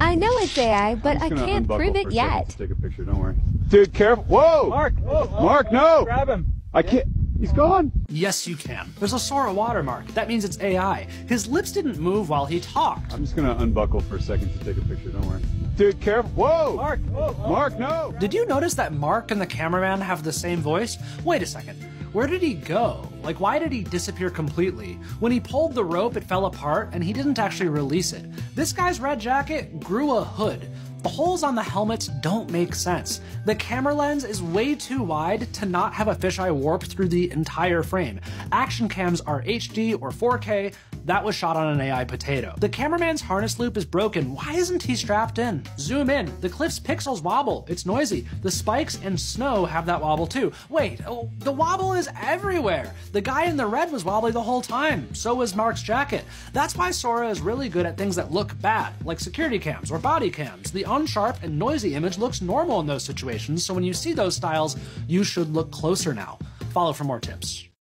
I know it's AI, but I'm I just gonna can't prove it yet. Take a picture, don't worry. Dude, careful. Whoa! Mark, oh, Mark, no! Grab him. I can't. He's gone. Yes, you can. There's a Sora watermark. That means it's AI. His lips didn't move while he talked. I'm just gonna unbuckle for a second to take a picture, don't worry. Dude, careful. Whoa! Mark, oh. Mark, no! Did you notice that Mark and the cameraman have the same voice? Wait a second. Where did he go? Like, why did he disappear completely? When he pulled the rope, it fell apart, and he didn't actually release it. This guy's red jacket grew a hood. The holes on the helmets don't make sense. The camera lens is way too wide to not have a fisheye warp through the entire frame. Action cams are HD or 4K. That was shot on an AI potato. The cameraman's harness loop is broken. Why isn't he strapped in? Zoom in. The cliff's pixels wobble. It's noisy. The spikes and snow have that wobble too. Wait, oh, the wobble is everywhere. The guy in the red was wobbly the whole time. So was Mark's jacket. That's why Sora is really good at things that look bad, like security cams or body cams. The unsharp and noisy image looks normal in those situations, so when you see those styles, you should look closer now. Follow for more tips.